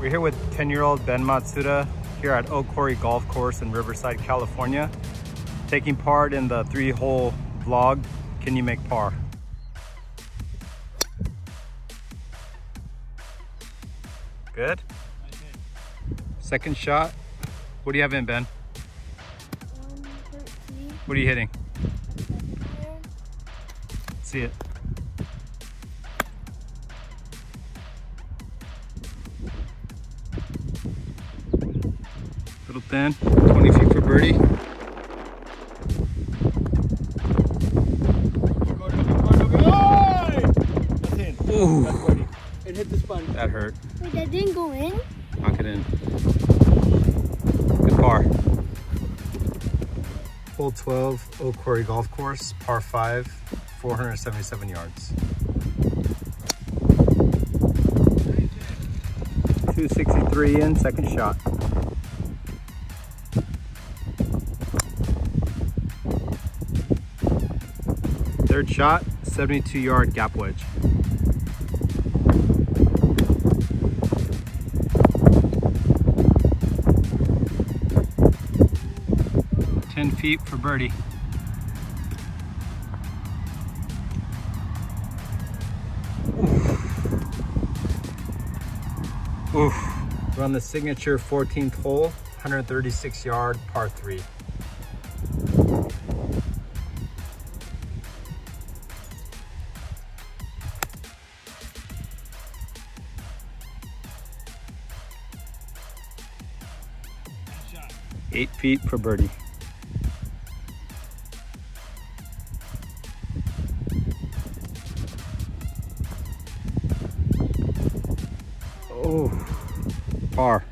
We're here with 10-year-old Ben Matsuda here at Oak Quarry Golf Course in Riverside, California, taking part in the three-hole vlog, Can You Make Par? Good? Second shot. What do you have in, Ben? Um, what are you hitting? See it. Little thin, 20 feet for birdie. Ooh, It hit the sponge. that hurt. Wait, that didn't go in? Knock it in. Good par. Hole 12, Oak Quarry Golf Course, par 5, 477 yards. 263 in, second shot. Third shot, 72 yard gap wedge. Ten feet for birdie. Oof. We're on the signature 14th hole, 136 yard par three. Eight feet for birdie. Oh, par.